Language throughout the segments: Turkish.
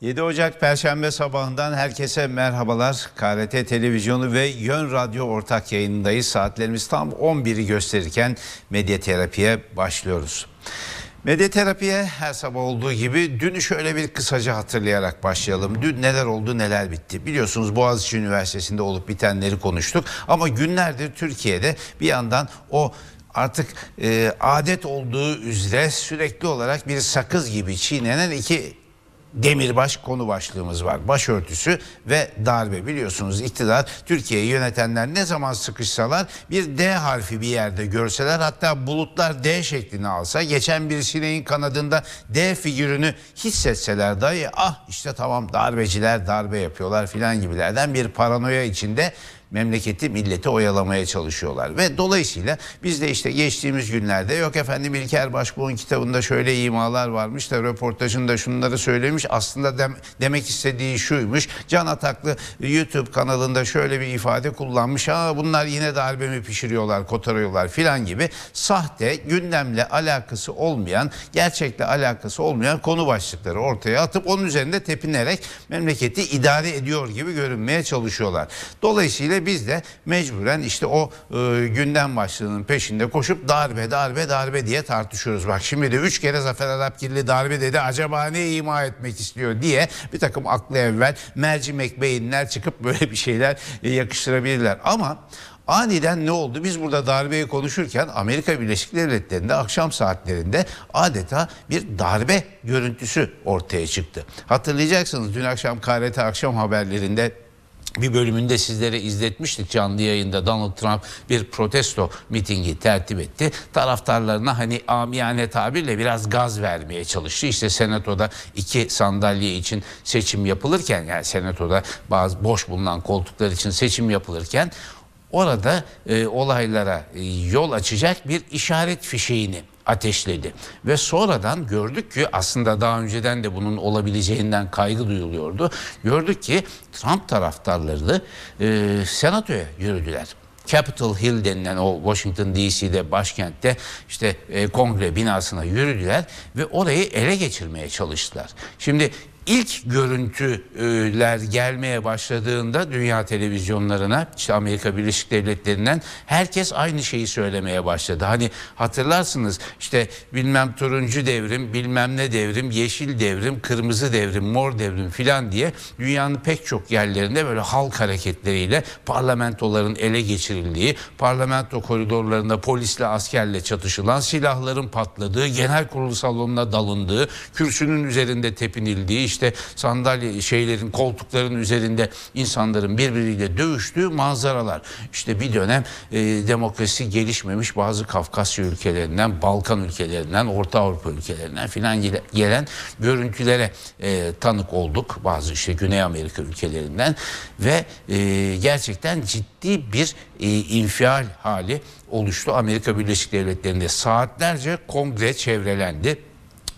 7 Ocak Perşembe sabahından herkese merhabalar. KRT Televizyonu ve Yön Radyo ortak yayınındayız. Saatlerimiz tam 11'i gösterirken medyaterapiye başlıyoruz. Medyaterapiye her sabah olduğu gibi dünü şöyle bir kısaca hatırlayarak başlayalım. Dün neler oldu neler bitti. Biliyorsunuz Boğaziçi Üniversitesi'nde olup bitenleri konuştuk. Ama günlerdir Türkiye'de bir yandan o artık e, adet olduğu üzere sürekli olarak bir sakız gibi çiğnenen iki demirbaş konu başlığımız var. Başörtüsü ve darbe biliyorsunuz iktidar Türkiye'yi yönetenler ne zaman sıkışsalar bir D harfi bir yerde görseler hatta bulutlar D şeklini alsa geçen bir sineğin kanadında D figürünü hissetseler dahi ah işte tamam darbeciler darbe yapıyorlar filan gibilerden bir paranoya içinde memleketi milleti oyalamaya çalışıyorlar. Ve dolayısıyla biz de işte geçtiğimiz günlerde yok efendim İlker Başbuğ'un kitabında şöyle imalar varmış da röportajında şunları söylemiş. Aslında dem- demek istediği şuymuş. Can Ataklı YouTube kanalında şöyle bir ifade kullanmış. Aa bunlar yine darbe mi pişiriyorlar, kotarıyorlar filan gibi sahte, gündemle alakası olmayan, gerçekle alakası olmayan konu başlıkları ortaya atıp onun üzerinde tepinerek memleketi idare ediyor gibi görünmeye çalışıyorlar. Dolayısıyla biz de mecburen işte o e, gündem başlığının peşinde koşup darbe darbe darbe diye tartışıyoruz. Bak şimdi de üç kere Zafer Arapgirli darbe dedi acaba ne ima etmek istiyor diye bir takım aklı evvel mercimek beyinler çıkıp böyle bir şeyler e, yakıştırabilirler. Ama Aniden ne oldu? Biz burada darbeyi konuşurken Amerika Birleşik Devletleri'nde akşam saatlerinde adeta bir darbe görüntüsü ortaya çıktı. Hatırlayacaksınız dün akşam KRT akşam haberlerinde bir bölümünde sizlere izletmiştik canlı yayında Donald Trump bir protesto mitingi tertip etti. Taraftarlarına hani amiyane tabirle biraz gaz vermeye çalıştı. İşte senatoda iki sandalye için seçim yapılırken yani senatoda bazı boş bulunan koltuklar için seçim yapılırken orada e, olaylara e, yol açacak bir işaret fişeğini ateşledi. Ve sonradan gördük ki aslında daha önceden de bunun olabileceğinden kaygı duyuluyordu. Gördük ki Trump taraftarları e, senatoya yürüdüler. Capitol Hill denilen o Washington DC'de başkentte işte e, kongre binasına yürüdüler ve orayı ele geçirmeye çalıştılar. Şimdi ilk görüntüler gelmeye başladığında dünya televizyonlarına işte Amerika Birleşik Devletleri'nden herkes aynı şeyi söylemeye başladı. Hani hatırlarsınız işte bilmem turuncu devrim, bilmem ne devrim, yeşil devrim, kırmızı devrim, mor devrim filan diye dünyanın pek çok yerlerinde böyle halk hareketleriyle parlamentoların ele geçirildiği, parlamento koridorlarında polisle askerle çatışılan, silahların patladığı, genel kurulu salonuna dalındığı, kürsünün üzerinde tepinildiği, işte sandalye şeylerin koltukların üzerinde insanların birbiriyle dövüştüğü manzaralar. İşte bir dönem e, demokrasi gelişmemiş bazı Kafkasya ülkelerinden, Balkan ülkelerinden, Orta Avrupa ülkelerinden filan gele- gelen görüntülere e, tanık olduk. Bazı işte Güney Amerika ülkelerinden ve e, gerçekten ciddi bir e, infial hali oluştu. Amerika Birleşik Devletleri'nde saatlerce kongre çevrelendi.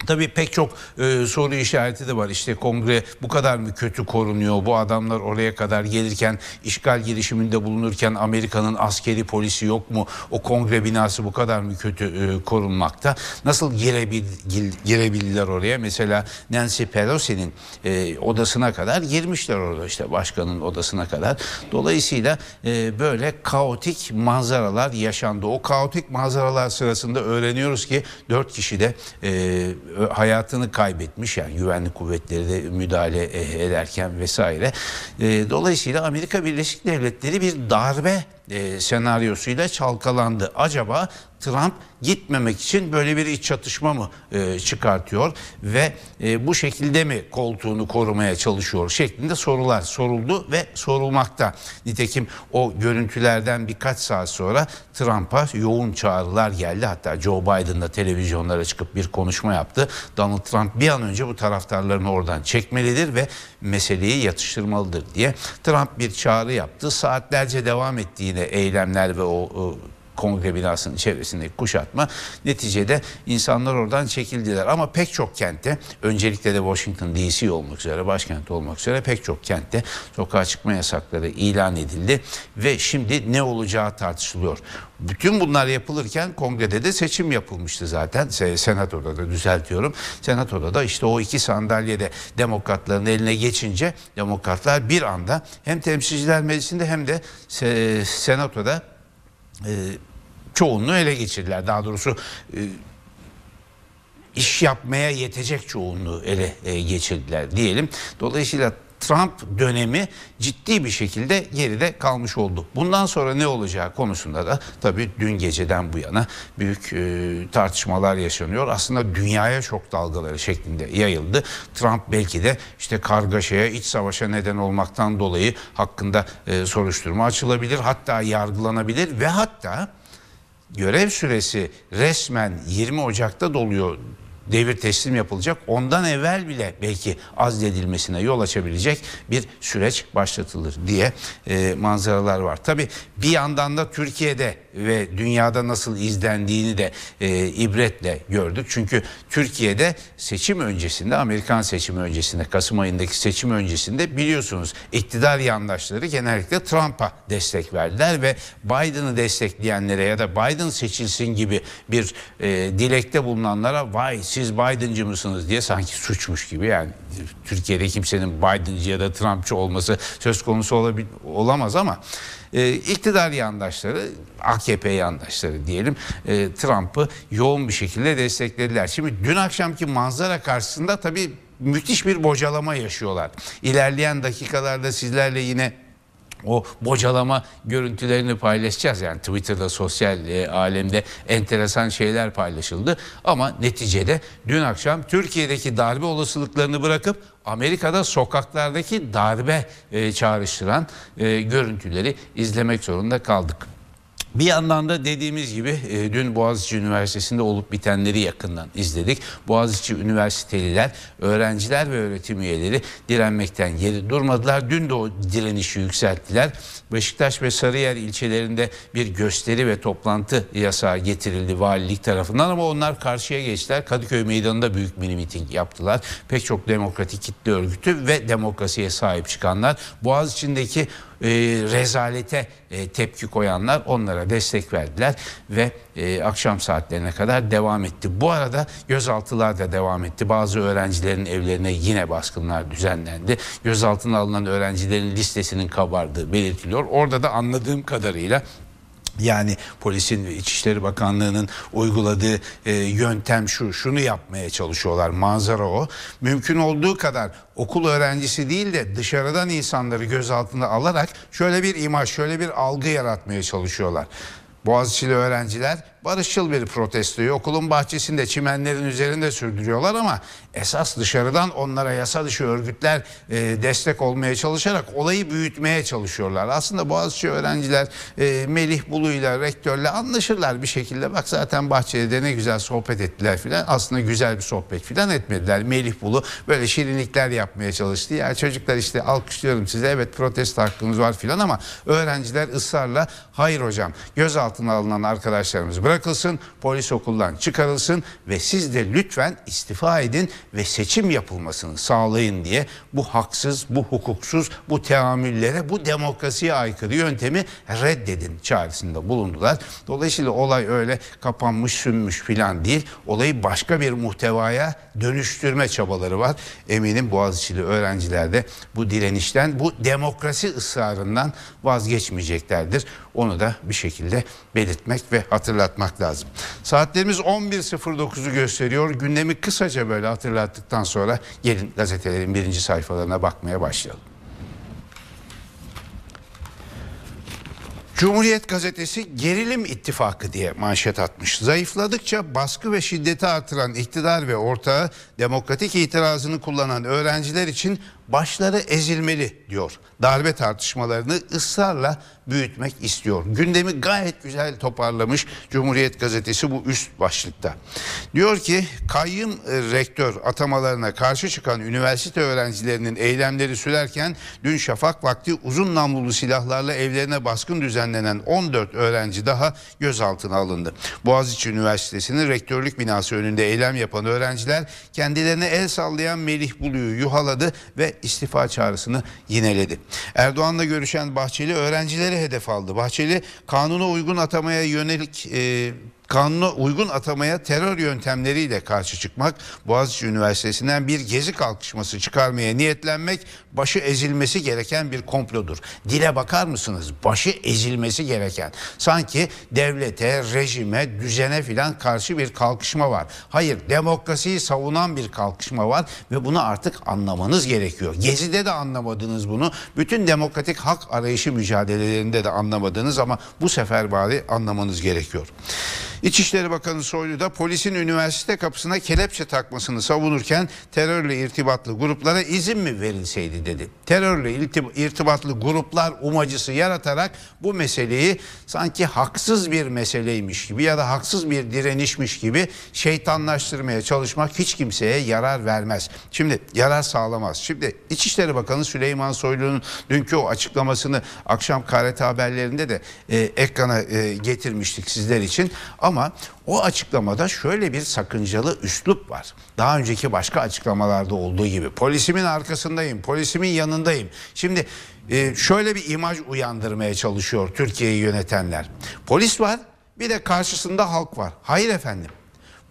Tabii pek çok e, soru işareti de var. İşte kongre bu kadar mı kötü korunuyor? Bu adamlar oraya kadar gelirken, işgal girişiminde bulunurken Amerika'nın askeri polisi yok mu? O kongre binası bu kadar mı kötü e, korunmakta? Nasıl girebil, gil- girebildiler oraya? Mesela Nancy Pelosi'nin e, odasına kadar girmişler orada işte başkanın odasına kadar. Dolayısıyla e, böyle kaotik manzaralar yaşandı. O kaotik manzaralar sırasında öğreniyoruz ki dört kişi de e, hayatını kaybetmiş yani güvenlik kuvvetleri de müdahale e, ederken vesaire. E, dolayısıyla Amerika Birleşik Devletleri bir darbe e, senaryosuyla çalkalandı. Acaba Trump gitmemek için böyle bir iç çatışma mı e, çıkartıyor ve e, bu şekilde mi koltuğunu korumaya çalışıyor şeklinde sorular soruldu ve sorulmakta. Nitekim o görüntülerden birkaç saat sonra Trump'a yoğun çağrılar geldi. Hatta Joe Biden da televizyonlara çıkıp bir konuşma yaptı. Donald Trump bir an önce bu taraftarlarını oradan çekmelidir ve meseleyi yatıştırmalıdır diye Trump bir çağrı yaptı. Saatlerce devam etti yine eylemler ve o, o kongre binasının çevresindeki kuşatma. Neticede insanlar oradan çekildiler ama pek çok kentte öncelikle de Washington DC olmak üzere başkent olmak üzere pek çok kentte sokağa çıkma yasakları ilan edildi ve şimdi ne olacağı tartışılıyor. Bütün bunlar yapılırken kongrede de seçim yapılmıştı zaten. Senatoda da düzeltiyorum. Senatoda da işte o iki sandalyede demokratların eline geçince demokratlar bir anda hem temsilciler meclisinde hem de senatoda çoğunluğu ele geçirdiler. Daha doğrusu e, iş yapmaya yetecek çoğunluğu ele e, geçirdiler diyelim. Dolayısıyla Trump dönemi ciddi bir şekilde geride kalmış oldu. Bundan sonra ne olacağı konusunda da tabii dün geceden bu yana büyük e, tartışmalar yaşanıyor. Aslında dünyaya şok dalgaları şeklinde yayıldı. Trump belki de işte kargaşaya, iç savaşa neden olmaktan dolayı hakkında e, soruşturma açılabilir. Hatta yargılanabilir ve hatta görev süresi resmen 20 Ocak'ta doluyor devir teslim yapılacak. Ondan evvel bile belki azledilmesine yol açabilecek bir süreç başlatılır diye e, manzaralar var. Tabi bir yandan da Türkiye'de ve dünyada nasıl izlendiğini de e, ibretle gördük. Çünkü Türkiye'de seçim öncesinde Amerikan seçimi öncesinde Kasım ayındaki seçim öncesinde biliyorsunuz iktidar yandaşları genellikle Trump'a destek verdiler ve Biden'ı destekleyenlere ya da Biden seçilsin gibi bir e, dilekte bulunanlara vay siz Biden'cı mısınız diye sanki suçmuş gibi yani Türkiye'de kimsenin Biden'cı ya da Trump'çı olması söz konusu olabil, olamaz ama e, iktidar yandaşları AKP yandaşları diyelim e, Trump'ı yoğun bir şekilde desteklediler. Şimdi dün akşamki manzara karşısında tabii müthiş bir bocalama yaşıyorlar. İlerleyen dakikalarda sizlerle yine o bocalama görüntülerini paylaşacağız. Yani Twitter'da sosyal e, alemde enteresan şeyler paylaşıldı. Ama neticede dün akşam Türkiye'deki darbe olasılıklarını bırakıp Amerika'da sokaklardaki darbe e, çağrıştıran e, görüntüleri izlemek zorunda kaldık. Bir yandan da dediğimiz gibi e, dün Boğaziçi Üniversitesi'nde olup bitenleri yakından izledik. Boğaziçi Üniversiteliler, öğrenciler ve öğretim üyeleri direnmekten geri durmadılar. Dün de o direnişi yükselttiler. Beşiktaş ve Sarıyer ilçelerinde bir gösteri ve toplantı yasağı getirildi valilik tarafından ama onlar karşıya geçtiler. Kadıköy Meydanı'nda büyük mini miting yaptılar. Pek çok demokratik kitle örgütü ve demokrasiye sahip çıkanlar Boğaziçi'ndeki e, rezalete e, tepki koyanlar onlara destek verdiler ve e, akşam saatlerine kadar devam etti. Bu arada gözaltılar da devam etti. Bazı öğrencilerin evlerine yine baskınlar düzenlendi. Gözaltına alınan öğrencilerin listesinin kabardığı belirtiliyor. Orada da anladığım kadarıyla yani polisin ve İçişleri Bakanlığı'nın uyguladığı e, yöntem şu, şunu yapmaya çalışıyorlar. Manzara o. Mümkün olduğu kadar okul öğrencisi değil de dışarıdan insanları gözaltına alarak şöyle bir imaj, şöyle bir algı yaratmaya çalışıyorlar. Boğaziçi'li öğrenciler barışçıl bir protestoyu okulun bahçesinde çimenlerin üzerinde sürdürüyorlar ama esas dışarıdan onlara yasa dışı örgütler e, destek olmaya çalışarak olayı büyütmeye çalışıyorlar. Aslında Boğaziçi öğrenciler e, Melih Bulu ile rektörle anlaşırlar bir şekilde. Bak zaten bahçede de ne güzel sohbet ettiler filan. Aslında güzel bir sohbet filan etmediler. Melih Bulu böyle şirinlikler yapmaya çalıştı. Ya çocuklar işte alkışlıyorum size evet protesto hakkınız var filan ama öğrenciler ısrarla hayır hocam gözaltına alınan arkadaşlarımız bırakılsın, polis okuldan çıkarılsın ve siz de lütfen istifa edin ve seçim yapılmasını sağlayın diye bu haksız, bu hukuksuz, bu teamüllere, bu demokrasiye aykırı yöntemi reddedin çağrısında bulundular. Dolayısıyla olay öyle kapanmış, sünmüş filan değil. Olayı başka bir muhtevaya dönüştürme çabaları var. Eminim Boğaziçi'li öğrenciler de bu direnişten, bu demokrasi ısrarından vazgeçmeyeceklerdir. Onu da bir şekilde belirtmek ve hatırlatmak lazım. Saatlerimiz 11.09'u gösteriyor. Gündemi kısaca böyle hatırlattıktan sonra gelin gazetelerin birinci sayfalarına bakmaya başlayalım. Cumhuriyet gazetesi gerilim ittifakı diye manşet atmış. Zayıfladıkça baskı ve şiddeti artıran iktidar ve ortağı demokratik itirazını kullanan öğrenciler için başları ezilmeli diyor. Darbe tartışmalarını ısrarla büyütmek istiyor. Gündemi gayet güzel toparlamış Cumhuriyet Gazetesi bu üst başlıkta. Diyor ki kayyım e, rektör atamalarına karşı çıkan üniversite öğrencilerinin eylemleri sürerken dün şafak vakti uzun namlulu silahlarla evlerine baskın düzenlenen 14 öğrenci daha gözaltına alındı. Boğaziçi Üniversitesi'nin rektörlük binası önünde eylem yapan öğrenciler kendilerine el sallayan Melih Bulu'yu yuhaladı ve istifa çağrısını yineledi. Erdoğan'la görüşen Bahçeli öğrencileri hedef aldı. Bahçeli kanuna uygun atamaya yönelik e, kanuna uygun atamaya terör yöntemleriyle karşı çıkmak, Boğaziçi Üniversitesi'nden bir gezi kalkışması çıkarmaya niyetlenmek başı ezilmesi gereken bir komplodur. Dile bakar mısınız? Başı ezilmesi gereken. Sanki devlete, rejime, düzene filan karşı bir kalkışma var. Hayır, demokrasiyi savunan bir kalkışma var ve bunu artık anlamanız gerekiyor. Gezi'de de anlamadınız bunu. Bütün demokratik hak arayışı mücadelelerinde de anlamadınız ama bu sefer bari anlamanız gerekiyor. İçişleri Bakanı Soylu da polisin üniversite kapısına kelepçe takmasını savunurken terörle irtibatlı gruplara izin mi verilseydi dedi. Terörle irtibatlı gruplar umacısı yaratarak bu meseleyi sanki haksız bir meseleymiş gibi ya da haksız bir direnişmiş gibi şeytanlaştırmaya çalışmak hiç kimseye yarar vermez. Şimdi yarar sağlamaz. Şimdi İçişleri Bakanı Süleyman Soylu'nun dünkü o açıklamasını akşam KRT haberlerinde de e, ekrana e, getirmiştik sizler için. Ama o açıklamada şöyle bir sakıncalı üslup var. Daha önceki başka açıklamalarda olduğu gibi polisimin arkasındayım, polisimin yanındayım. Şimdi e, şöyle bir imaj uyandırmaya çalışıyor Türkiye'yi yönetenler. Polis var bir de karşısında halk var. Hayır efendim.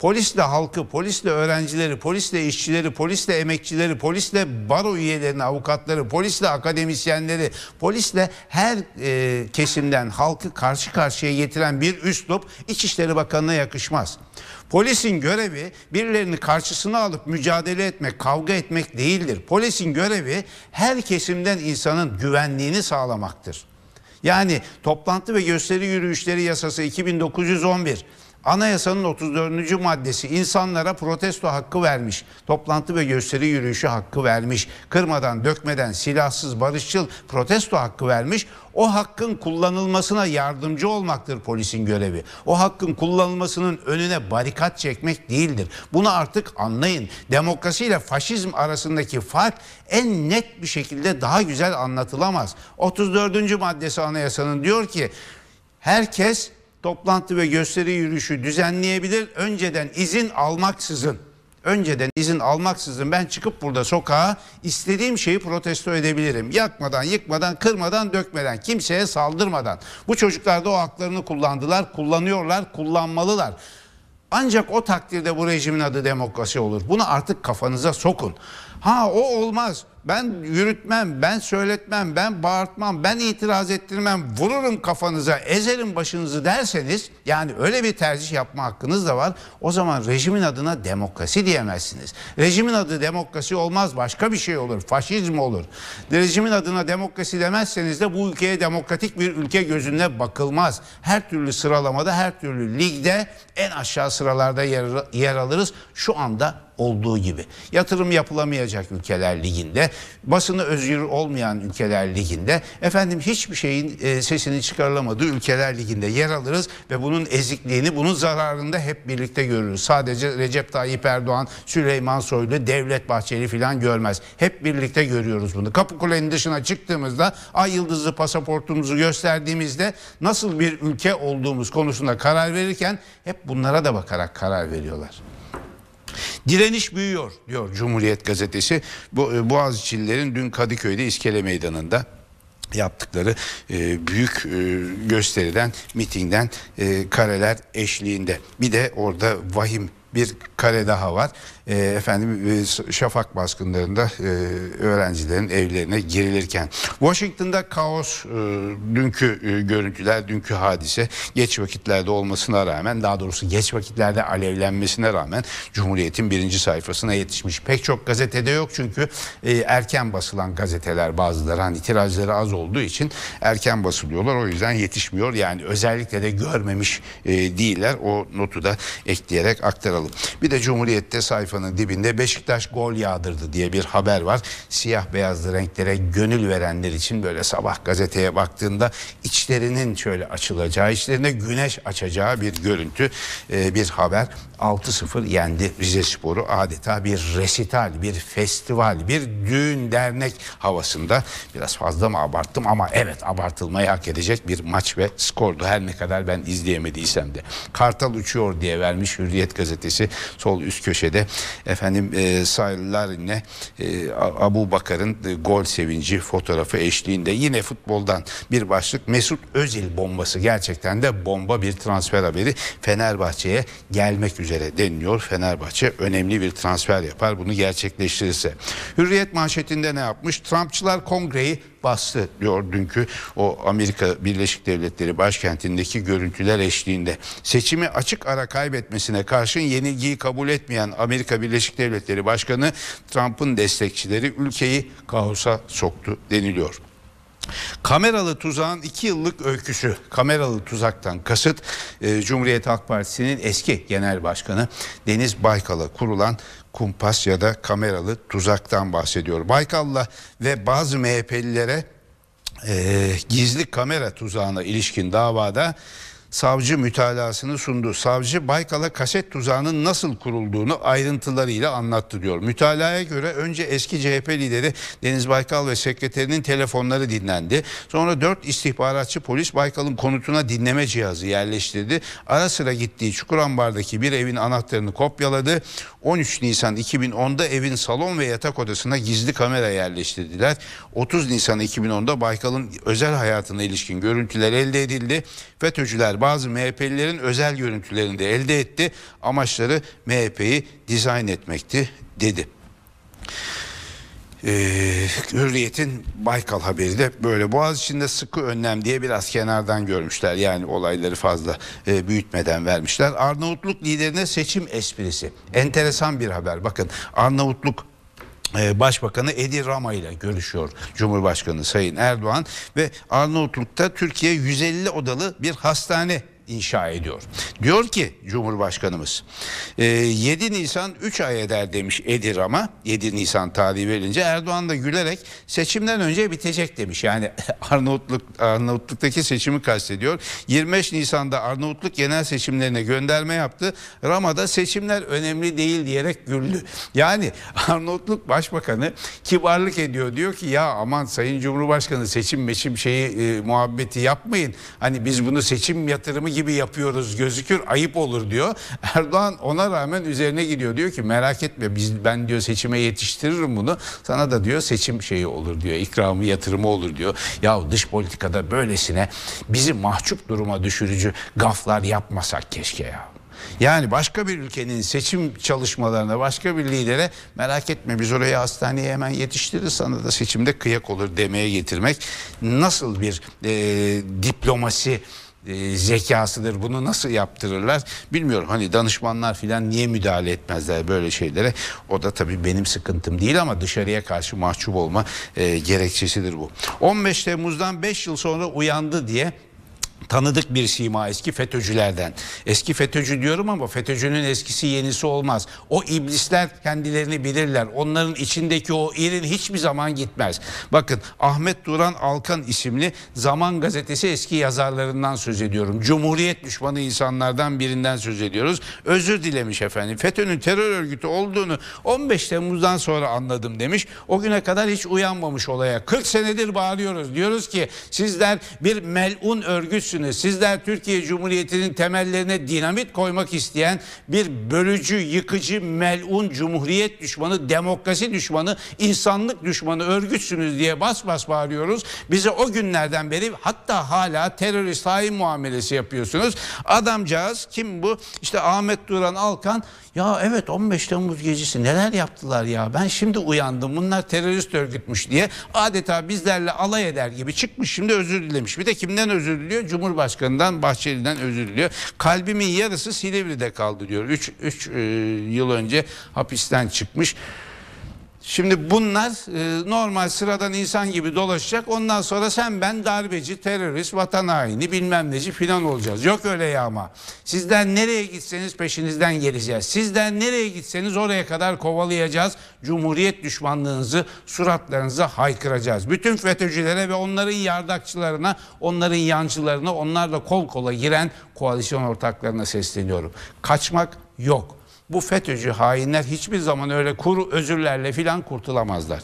Polisle halkı, polisle öğrencileri, polisle işçileri, polisle emekçileri, polisle baro üyelerini, avukatları, polisle akademisyenleri, polisle her e, kesimden halkı karşı karşıya getiren bir üslup İçişleri Bakanı'na yakışmaz. Polisin görevi birilerini karşısına alıp mücadele etmek, kavga etmek değildir. Polisin görevi her kesimden insanın güvenliğini sağlamaktır. Yani toplantı ve gösteri yürüyüşleri yasası 2911 Anayasanın 34. maddesi insanlara protesto hakkı vermiş. Toplantı ve gösteri yürüyüşü hakkı vermiş. Kırmadan, dökmeden, silahsız, barışçıl protesto hakkı vermiş. O hakkın kullanılmasına yardımcı olmaktır polisin görevi. O hakkın kullanılmasının önüne barikat çekmek değildir. Bunu artık anlayın. Demokrasi ile faşizm arasındaki fark en net bir şekilde daha güzel anlatılamaz. 34. maddesi anayasanın diyor ki herkes toplantı ve gösteri yürüyüşü düzenleyebilir önceden izin almaksızın. Önceden izin almaksızın ben çıkıp burada sokağa istediğim şeyi protesto edebilirim. Yakmadan, yıkmadan, kırmadan, dökmeden, kimseye saldırmadan. Bu çocuklar da o haklarını kullandılar, kullanıyorlar, kullanmalılar. Ancak o takdirde bu rejimin adı demokrasi olur. Bunu artık kafanıza sokun. Ha o olmaz ben yürütmem, ben söyletmem, ben bağırtmam, ben itiraz ettirmem, vururum kafanıza, ezerim başınızı derseniz yani öyle bir tercih yapma hakkınız da var. O zaman rejimin adına demokrasi diyemezsiniz. Rejimin adı demokrasi olmaz başka bir şey olur. Faşizm olur. Rejimin adına demokrasi demezseniz de bu ülkeye demokratik bir ülke gözünde bakılmaz. Her türlü sıralamada, her türlü ligde en aşağı sıralarda yer, yer alırız. Şu anda olduğu gibi. Yatırım yapılamayacak ülkeler liginde, basını özgür olmayan ülkeler liginde, efendim hiçbir şeyin e, sesini çıkarılamadığı ülkeler liginde yer alırız ve bunun ezikliğini, bunun zararını da hep birlikte görürüz. Sadece Recep Tayyip Erdoğan, Süleyman Soylu, Devlet Bahçeli filan görmez. Hep birlikte görüyoruz bunu. Kapıkulenin dışına çıktığımızda ay yıldızlı pasaportumuzu gösterdiğimizde nasıl bir ülke olduğumuz konusunda karar verirken hep bunlara da bakarak karar veriyorlar. Direniş büyüyor diyor Cumhuriyet Gazetesi. Bu e, Boğaziçi'lilerin dün Kadıköy'de İskele Meydanı'nda yaptıkları e, büyük e, gösteriden, mitingden e, kareler eşliğinde. Bir de orada vahim bir kare daha var. E, efendim e, şafak baskınlarında e, öğrencilerin evlerine girilirken. Washington'da kaos e, dünkü e, görüntüler, dünkü hadise geç vakitlerde olmasına rağmen daha doğrusu geç vakitlerde alevlenmesine rağmen Cumhuriyet'in birinci sayfasına yetişmiş. Pek çok gazetede yok çünkü e, erken basılan gazeteler bazıları hani tirajları az olduğu için erken basılıyorlar. O yüzden yetişmiyor. Yani özellikle de görmemiş e, değiller. O notu da ekleyerek aktaralım kralı. Bir de Cumhuriyet'te sayfanın dibinde Beşiktaş gol yağdırdı diye bir haber var. Siyah beyazlı renklere gönül verenler için böyle sabah gazeteye baktığında içlerinin şöyle açılacağı, içlerine güneş açacağı bir görüntü, e, bir haber. 6-0 yendi Rize Sporu adeta bir resital, bir festival, bir düğün dernek havasında. Biraz fazla mı abarttım ama evet abartılmayı hak edecek bir maç ve skordu. Her ne kadar ben izleyemediysem de. Kartal uçuyor diye vermiş Hürriyet gazetesi sol üst köşede. Efendim e, Sayılarine e, Abu Bakar'ın e, gol sevinci fotoğrafı eşliğinde yine futboldan bir başlık Mesut Özil bombası gerçekten de bomba bir transfer haberi Fenerbahçe'ye gelmek üzere deniliyor. Fenerbahçe önemli bir transfer yapar bunu gerçekleştirirse. Hürriyet manşetinde ne yapmış? Trumpçılar kongreyi bastı diyor dünkü o Amerika Birleşik Devletleri başkentindeki görüntüler eşliğinde. Seçimi açık ara kaybetmesine karşın yenilgiyi kabul etmeyen Amerika Birleşik Devletleri Başkanı Trump'ın destekçileri ülkeyi kaosa soktu deniliyor. Kameralı tuzağın iki yıllık öyküsü. Kameralı tuzaktan kasıt e, Cumhuriyet Halk Partisi'nin eski genel başkanı Deniz Baykal'a kurulan kumpas ya da kameralı tuzaktan bahsediyor. Baykal'la ve bazı MHP'lilere e, gizli kamera tuzağına ilişkin davada savcı mütalasını sundu. Savcı Baykal'a kaset tuzağının nasıl kurulduğunu ayrıntılarıyla anlattı diyor. Mütalaya göre önce eski CHP lideri Deniz Baykal ve sekreterinin telefonları dinlendi. Sonra 4 istihbaratçı polis Baykal'ın konutuna dinleme cihazı yerleştirdi. Ara sıra gittiği Çukurambar'daki bir evin anahtarını kopyaladı. 13 Nisan 2010'da evin salon ve yatak odasına gizli kamera yerleştirdiler. 30 Nisan 2010'da Baykal'ın özel hayatına ilişkin görüntüler elde edildi. FETÖ'cüler bazı MHP'lilerin özel görüntülerini de elde etti. Amaçları MHP'yi dizayn etmekti dedi. Ee, Hürriyet'in Baykal haberi de böyle Boğaz içinde sıkı önlem diye biraz kenardan görmüşler. Yani olayları fazla e, büyütmeden vermişler. Arnavutluk liderine seçim esprisi. Enteresan bir haber. Bakın Arnavutluk Başbakanı Edi Rama ile görüşüyor Cumhurbaşkanı Sayın Erdoğan ve Arnavutluk'ta Türkiye 150 odalı bir hastane inşa ediyor. Diyor ki Cumhurbaşkanımız e, 7 Nisan 3 ay eder demiş Edir ama 7 Nisan tarihi verince Erdoğan da gülerek seçimden önce bitecek demiş. Yani Arnavutluk Arnavutluk'taki seçimi kastediyor. 25 Nisan'da Arnavutluk genel seçimlerine gönderme yaptı. Rama'da seçimler önemli değil diyerek güldü. Yani Arnavutluk Başbakanı kibarlık ediyor. Diyor ki ya aman Sayın Cumhurbaşkanı seçim meçim şeyi e, muhabbeti yapmayın. Hani biz bunu seçim yatırımı gibi yapıyoruz gözükür ayıp olur diyor. Erdoğan ona rağmen üzerine gidiyor diyor ki merak etme biz ben diyor seçime yetiştiririm bunu. Sana da diyor seçim şeyi olur diyor. ikramı yatırımı olur diyor. Ya dış politikada böylesine bizi mahcup duruma düşürücü gaflar yapmasak keşke ya. Yani başka bir ülkenin seçim çalışmalarına başka bir lidere merak etme biz oraya hastaneye hemen yetiştiririz sana da seçimde kıyak olur demeye getirmek nasıl bir e, diplomasi e, zekasıdır. Bunu nasıl yaptırırlar bilmiyorum. Hani danışmanlar filan niye müdahale etmezler böyle şeylere. O da tabii benim sıkıntım değil ama dışarıya karşı mahcup olma e, gerekçesidir bu. 15 Temmuz'dan 5 yıl sonra uyandı diye tanıdık bir sima eski FETÖ'cülerden. Eski FETÖ'cü diyorum ama FETÖ'cünün eskisi yenisi olmaz. O iblisler kendilerini bilirler. Onların içindeki o irin hiçbir zaman gitmez. Bakın Ahmet Duran Alkan isimli Zaman Gazetesi eski yazarlarından söz ediyorum. Cumhuriyet düşmanı insanlardan birinden söz ediyoruz. Özür dilemiş efendim. FETÖ'nün terör örgütü olduğunu 15 Temmuz'dan sonra anladım demiş. O güne kadar hiç uyanmamış olaya. 40 senedir bağırıyoruz. Diyoruz ki sizler bir melun örgütsünüz. Sizler Türkiye Cumhuriyeti'nin temellerine dinamit koymak isteyen bir bölücü, yıkıcı, melun, cumhuriyet düşmanı, demokrasi düşmanı, insanlık düşmanı örgütsünüz diye bas bas bağırıyoruz. Bize o günlerden beri hatta hala terörist hain muamelesi yapıyorsunuz. Adamcağız kim bu? İşte Ahmet Duran Alkan ya evet 15 Temmuz gecesi neler yaptılar ya ben şimdi uyandım bunlar terörist örgütmüş diye adeta bizlerle alay eder gibi çıkmış şimdi özür dilemiş. Bir de kimden özür diliyor? Cumhurbaşkanından Bahçeli'den özür diliyor. Kalbimin yarısı Silivri'de kaldı diyor. 3 3 e, yıl önce hapisten çıkmış. Şimdi bunlar e, normal sıradan insan gibi dolaşacak. Ondan sonra sen ben darbeci, terörist, vatan haini bilmem neci filan olacağız. Yok öyle ya ama. Sizden nereye gitseniz peşinizden geleceğiz. Sizden nereye gitseniz oraya kadar kovalayacağız. Cumhuriyet düşmanlığınızı suratlarınıza haykıracağız. Bütün FETÖ'cülere ve onların yardakçılarına, onların yancılarına, onlarla kol kola giren koalisyon ortaklarına sesleniyorum. Kaçmak yok. Bu FETÖ'cü hainler hiçbir zaman öyle kuru özürlerle filan kurtulamazlar.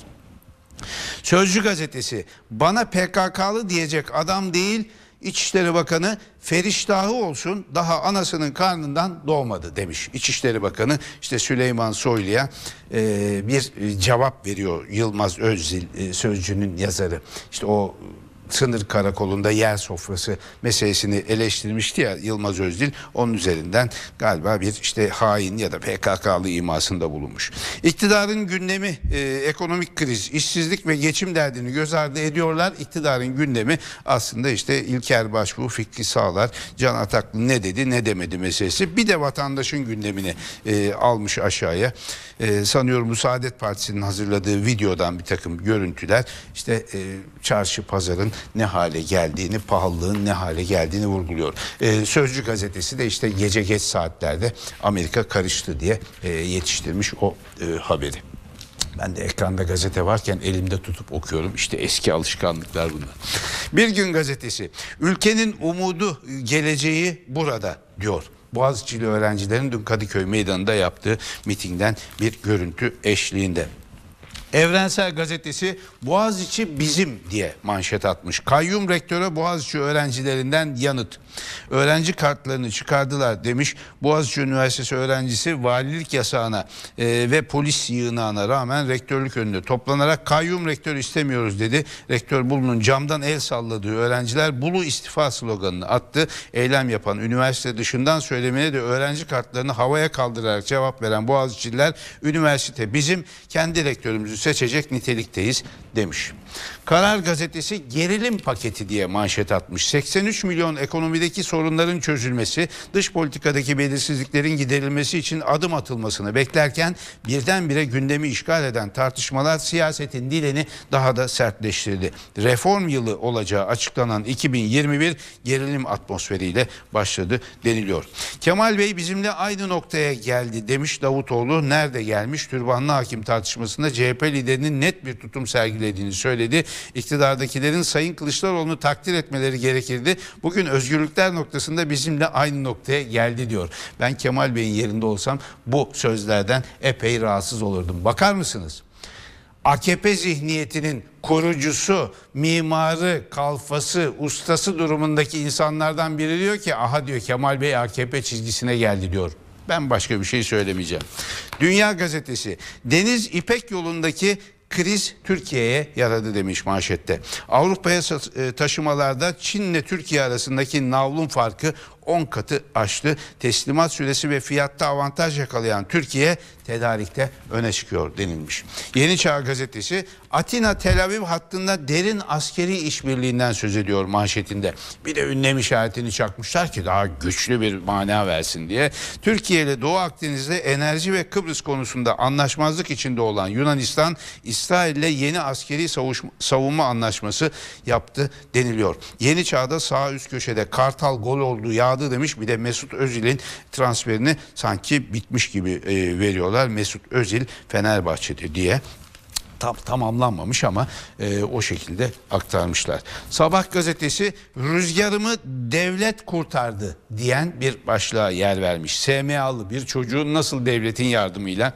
Sözcü gazetesi bana PKK'lı diyecek adam değil İçişleri Bakanı feriştahı olsun daha anasının karnından doğmadı demiş. İçişleri Bakanı işte Süleyman Soylu'ya e, bir cevap veriyor Yılmaz Özdil e, sözcünün yazarı. İşte o sınır karakolunda yer sofrası meselesini eleştirmişti ya Yılmaz Özdil onun üzerinden galiba bir işte hain ya da PKK'lı imasında bulunmuş. İktidarın gündemi e, ekonomik kriz, işsizlik ve geçim derdini göz ardı ediyorlar. İktidarın gündemi aslında işte İlker Başbuğ, Fikri Sağlar, Can Ataklı ne dedi ne demedi meselesi. Bir de vatandaşın gündemini e, almış aşağıya. E, sanıyorum bu Saadet Partisi'nin hazırladığı videodan bir takım görüntüler işte e, çarşı pazarın ne hale geldiğini, pahalılığın ne hale geldiğini vurguluyor. E, Sözcü gazetesi de işte gece geç saatlerde Amerika karıştı diye e, yetiştirmiş o e, haberi. Ben de ekranda gazete varken elimde tutup okuyorum. İşte eski alışkanlıklar bunlar. Bir gün gazetesi ülkenin umudu geleceği burada diyor. Boğaziçi'li öğrencilerin dün Kadıköy Meydanı'nda yaptığı mitingden bir görüntü eşliğinde. Evrensel Gazetesi Boğaziçi bizim diye manşet atmış. Kayyum rektöre Boğaziçi öğrencilerinden yanıt. Öğrenci kartlarını çıkardılar demiş. Boğaziçi Üniversitesi öğrencisi valilik yasağına e, ve polis yığınağına rağmen rektörlük önünde toplanarak kayyum rektör istemiyoruz dedi. Rektör Bulu'nun camdan el salladığı öğrenciler Bulu istifa sloganını attı. Eylem yapan üniversite dışından söylemeye de öğrenci kartlarını havaya kaldırarak cevap veren Boğaziçi'liler üniversite bizim kendi rektörümüzü seçecek nitelikteyiz demiş. Karar gazetesi gerilim paketi diye manşet atmış. 83 milyon ekonomideki sorunların çözülmesi, dış politikadaki belirsizliklerin giderilmesi için adım atılmasını beklerken birdenbire gündemi işgal eden tartışmalar siyasetin dilini daha da sertleştirdi. Reform yılı olacağı açıklanan 2021 gerilim atmosferiyle başladı deniliyor. Kemal Bey bizimle aynı noktaya geldi demiş Davutoğlu. Nerede gelmiş? Türbanlı hakim tartışmasında CHP liderinin net bir tutum sergilediğini söyledi. İktidardakilerin Sayın Kılıçdaroğlu'nu takdir etmeleri gerekirdi. Bugün özgürlükler noktasında bizimle aynı noktaya geldi diyor. Ben Kemal Bey'in yerinde olsam bu sözlerden epey rahatsız olurdum. Bakar mısınız? AKP zihniyetinin kurucusu, mimarı, kalfası, ustası durumundaki insanlardan biri diyor ki aha diyor Kemal Bey AKP çizgisine geldi diyor. Ben başka bir şey söylemeyeceğim. Dünya Gazetesi Deniz İpek yolundaki kriz Türkiye'ye yaradı demiş manşette. Avrupa'ya e, taşımalarda Çin'le Türkiye arasındaki navlun farkı 10 katı aştı. Teslimat süresi ve fiyatta avantaj yakalayan Türkiye tedarikte öne çıkıyor denilmiş. Yeni Çağ gazetesi Atina Tel Aviv hattında derin askeri işbirliğinden söz ediyor manşetinde. Bir de ünlem işaretini çakmışlar ki daha güçlü bir mana versin diye. Türkiye ile Doğu Akdeniz'de enerji ve Kıbrıs konusunda anlaşmazlık içinde olan Yunanistan İsrail ile yeni askeri savunma anlaşması yaptı deniliyor. Yeni Çağ'da sağ üst köşede Kartal gol olduğu yağdı demiş. Bir de Mesut Özil'in transferini sanki bitmiş gibi e, veriyorlar. Mesut Özil Fenerbahçe'de diye tam tamamlanmamış ama e, o şekilde aktarmışlar. Sabah gazetesi rüzgarımı devlet kurtardı diyen bir başlığa yer vermiş. SMA'lı bir çocuğun nasıl devletin yardımıyla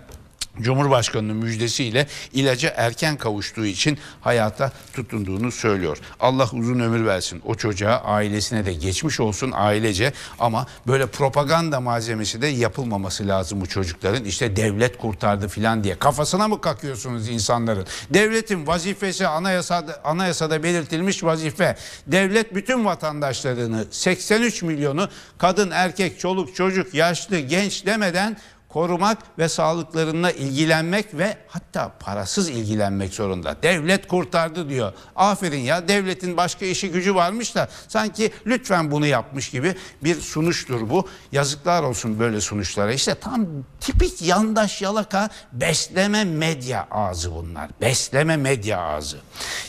Cumhurbaşkanının müjdesiyle ilaca erken kavuştuğu için hayata tutunduğunu söylüyor. Allah uzun ömür versin o çocuğa ailesine de geçmiş olsun ailece ama böyle propaganda malzemesi de yapılmaması lazım bu çocukların. İşte devlet kurtardı filan diye kafasına mı kakıyorsunuz insanların? Devletin vazifesi anayasada, anayasada belirtilmiş vazife. Devlet bütün vatandaşlarını 83 milyonu kadın erkek çoluk çocuk yaşlı genç demeden korumak ve sağlıklarına ilgilenmek ve hatta parasız ilgilenmek zorunda. Devlet kurtardı diyor. Aferin ya devletin başka işi gücü varmış da sanki lütfen bunu yapmış gibi bir sunuştur bu. Yazıklar olsun böyle sunuşlara. İşte tam tipik yandaş yalaka besleme medya ağzı bunlar. Besleme medya ağzı.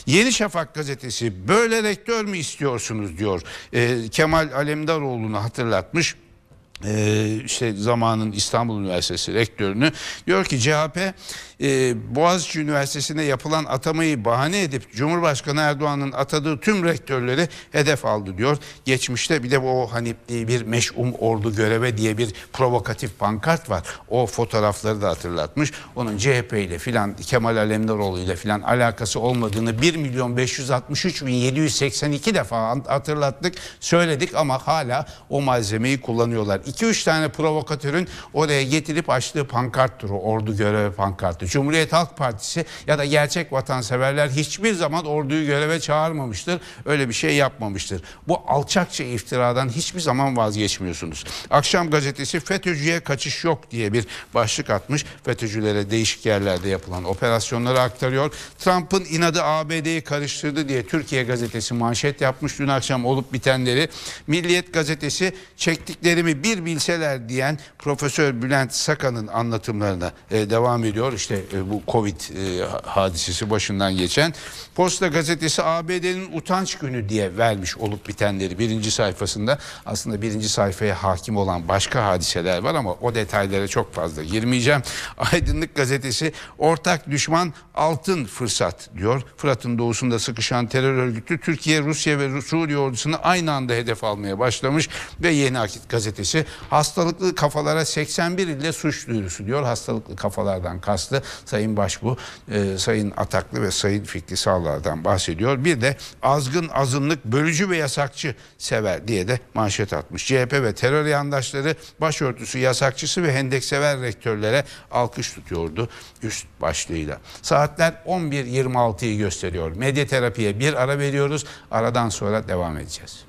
Yeni Şafak gazetesi böyle rektör mü istiyorsunuz diyor. Ee, Kemal Alemdaroğlu'nu hatırlatmış e, işte zamanın İstanbul Üniversitesi rektörünü diyor ki CHP e, Boğaziçi Üniversitesi'ne yapılan atamayı bahane edip Cumhurbaşkanı Erdoğan'ın atadığı tüm rektörleri hedef aldı diyor. Geçmişte bir de o hani e, bir meş'um ordu göreve diye bir provokatif pankart var. O fotoğrafları da hatırlatmış. Onun CHP ile filan Kemal Alemdaroğlu ile filan alakası olmadığını 1 milyon 563 bin 782 defa hatırlattık söyledik ama hala o malzemeyi kullanıyorlar. 2-3 tane provokatörün oraya getirip açtığı pankarttır o ordu görevi pankartı. Cumhuriyet Halk Partisi ya da gerçek vatanseverler hiçbir zaman orduyu göreve çağırmamıştır. Öyle bir şey yapmamıştır. Bu alçakça iftiradan hiçbir zaman vazgeçmiyorsunuz. Akşam gazetesi FETÖ'cüye kaçış yok diye bir başlık atmış. FETÖ'cülere değişik yerlerde yapılan operasyonları aktarıyor. Trump'ın inadı ABD'yi karıştırdı diye Türkiye gazetesi manşet yapmış dün akşam olup bitenleri. Milliyet gazetesi çektiklerimi bir bilseler diyen Profesör Bülent Sakan'ın anlatımlarına e, devam ediyor. İşte e, bu Covid e, hadisesi başından geçen. Posta gazetesi ABD'nin utanç günü diye vermiş olup bitenleri birinci sayfasında. Aslında birinci sayfaya hakim olan başka hadiseler var ama o detaylara çok fazla girmeyeceğim. Aydınlık gazetesi ortak düşman altın fırsat diyor. Fırat'ın doğusunda sıkışan terör örgütü Türkiye, Rusya ve Suriye ordusunu aynı anda hedef almaya başlamış ve Yeni Akit gazetesi hastalıklı kafalara 81 ilde suç duyurusu diyor. Hastalıklı kafalardan kastı Sayın Başbu, e, Sayın Ataklı ve Sayın Fikri Sağlar'dan bahsediyor. Bir de azgın azınlık bölücü ve yasakçı sever diye de manşet atmış. CHP ve terör yandaşları başörtüsü yasakçısı ve hendeksever rektörlere alkış tutuyordu üst başlığıyla. Saatler 11.26'yı gösteriyor. Medya terapiye bir ara veriyoruz. Aradan sonra devam edeceğiz.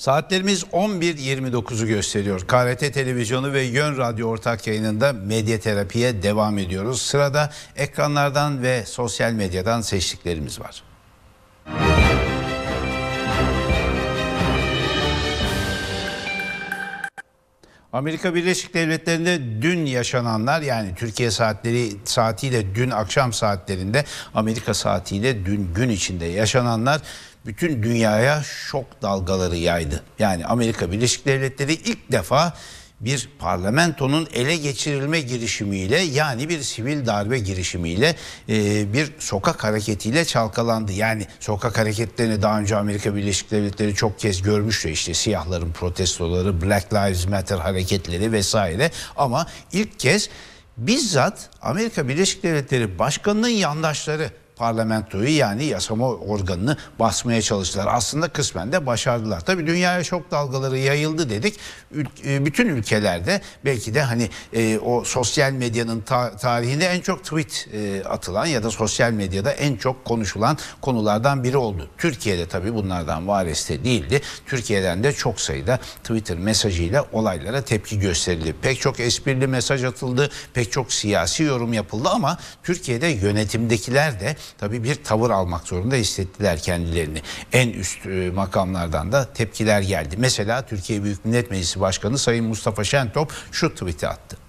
Saatlerimiz 11.29'u gösteriyor. KRT Televizyonu ve Yön Radyo ortak yayınında medya terapiye devam ediyoruz. Sırada ekranlardan ve sosyal medyadan seçtiklerimiz var. Amerika Birleşik Devletleri'nde dün yaşananlar yani Türkiye saatleri saatiyle dün akşam saatlerinde Amerika saatiyle dün gün içinde yaşananlar bütün dünyaya şok dalgaları yaydı. Yani Amerika Birleşik Devletleri ilk defa bir parlamentonun ele geçirilme girişimiyle yani bir sivil darbe girişimiyle e, bir sokak hareketiyle çalkalandı. Yani sokak hareketlerini daha önce Amerika Birleşik Devletleri çok kez görmüştü işte siyahların protestoları, Black Lives Matter hareketleri vesaire ama ilk kez bizzat Amerika Birleşik Devletleri Başkanı'nın yandaşları parlamentoyu yani yasama organını basmaya çalıştılar. Aslında kısmen de başardılar. Tabii dünyaya şok dalgaları yayıldı dedik. Ül- bütün ülkelerde belki de hani e, o sosyal medyanın ta- tarihinde en çok tweet e, atılan ya da sosyal medyada en çok konuşulan konulardan biri oldu. Türkiye'de tabii bunlardan vareste değildi. Türkiye'den de çok sayıda Twitter mesajıyla olaylara tepki gösterildi. Pek çok esprili mesaj atıldı, pek çok siyasi yorum yapıldı ama Türkiye'de yönetimdekiler de tabii bir tavır almak zorunda hissettiler kendilerini. En üst e, makamlardan da tepkiler geldi. Mesela Türkiye Büyük Millet Meclisi Başkanı Sayın Mustafa Şentop şu tweet'i attı.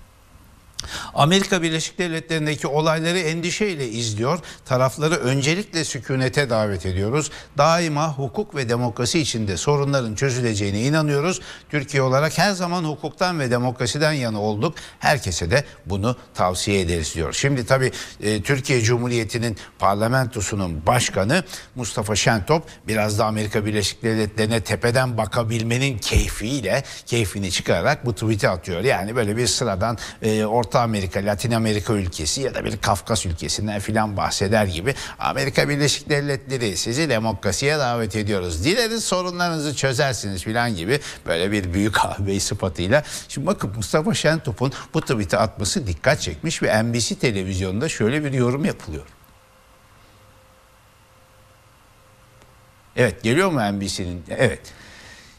Amerika Birleşik Devletleri'ndeki olayları endişeyle izliyor. Tarafları öncelikle sükunete davet ediyoruz. Daima hukuk ve demokrasi içinde sorunların çözüleceğine inanıyoruz. Türkiye olarak her zaman hukuktan ve demokrasiden yana olduk. Herkese de bunu tavsiye ederiz diyor. Şimdi tabii e, Türkiye Cumhuriyeti'nin parlamentosunun başkanı Mustafa Şentop biraz da Amerika Birleşik Devletleri'ne tepeden bakabilmenin keyfiyle keyfini çıkararak bu tweet'i atıyor. Yani böyle bir sıradan e, Orta Amerika, Latin Amerika ülkesi ya da bir Kafkas ülkesinden filan bahseder gibi Amerika Birleşik Devletleri sizi demokrasiye davet ediyoruz. Dileriz sorunlarınızı çözersiniz filan gibi böyle bir büyük ağabey sıfatıyla. Şimdi bakın Mustafa Şentop'un bu tweet'i atması dikkat çekmiş ve NBC televizyonda şöyle bir yorum yapılıyor. Evet geliyor mu NBC'nin? Evet.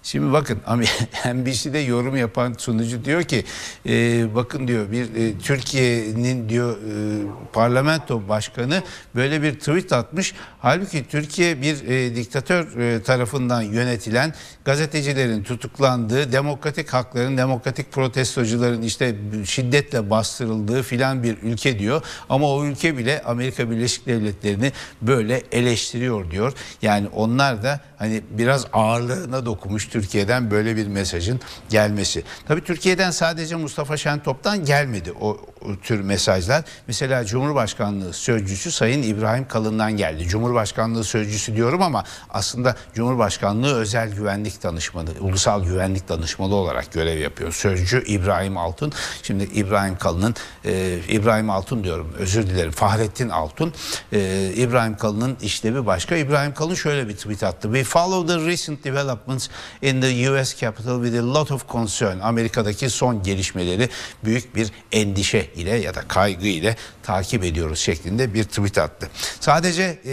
Şimdi bakın NBC'de yorum yapan sunucu diyor ki e, bakın diyor bir e, Türkiye'nin diyor e, parlamento başkanı böyle bir tweet atmış. Halbuki Türkiye bir e, diktatör e, tarafından yönetilen gazetecilerin tutuklandığı, demokratik hakların, demokratik protestocuların işte şiddetle bastırıldığı filan bir ülke diyor. Ama o ülke bile Amerika Birleşik Devletleri'ni böyle eleştiriyor diyor. Yani onlar da hani biraz ağırlığına dokunmuş Türkiye'den böyle bir mesajın gelmesi. Tabii Türkiye'den sadece Mustafa Şentop'tan gelmedi o, o tür mesajlar. Mesela Cumhurbaşkanlığı Sözcüsü Sayın İbrahim Kalın'dan geldi. Cumhurbaşkanlığı Sözcüsü diyorum ama aslında Cumhurbaşkanlığı Özel Güvenlik Danışmanı, Ulusal Güvenlik Danışmanı olarak görev yapıyor. Sözcü İbrahim Altun. Şimdi İbrahim Kalın'ın, e, İbrahim Altun diyorum özür dilerim Fahrettin Altun. E, İbrahim Kalın'ın işlevi başka. İbrahim Kalın şöyle bir tweet attı. We follow the recent developments in the US Capitol with a lot of concern. Amerika'daki son gelişmeleri büyük bir endişe ile ya da kaygı ile takip ediyoruz şeklinde bir tweet attı. Sadece e,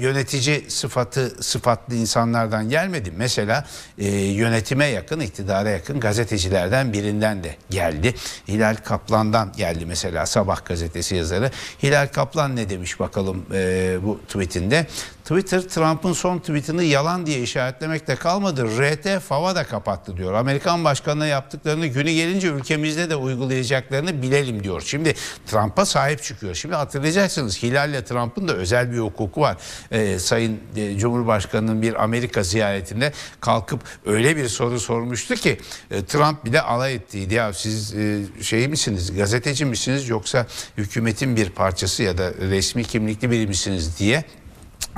yönetici sıfatı sıfatlı insanlardan gelmedi. Mesela e, yönetime yakın, iktidara yakın gazetecilerden birinden de geldi. Hilal Kaplan'dan geldi mesela Sabah gazetesi yazarı. Hilal Kaplan ne demiş bakalım e, bu tweetinde? Twitter Trump'ın son tweetini yalan diye işaretlemekte kalmadı. RT fava da kapattı diyor. Amerikan başkanına yaptıklarını günü gelince ülkemizde de uygulayacaklarını bilelim diyor. Şimdi Trump'a sahip çıkıyor. Şimdi hatırlayacaksınız Hilal ile Trump'ın da özel bir hukuku var. Ee, Sayın e, Cumhurbaşkanı'nın bir Amerika ziyaretinde kalkıp öyle bir soru sormuştu ki e, Trump bile alay ettiydi. Ya siz e, şey misiniz gazeteci misiniz yoksa hükümetin bir parçası ya da resmi kimlikli biri misiniz diye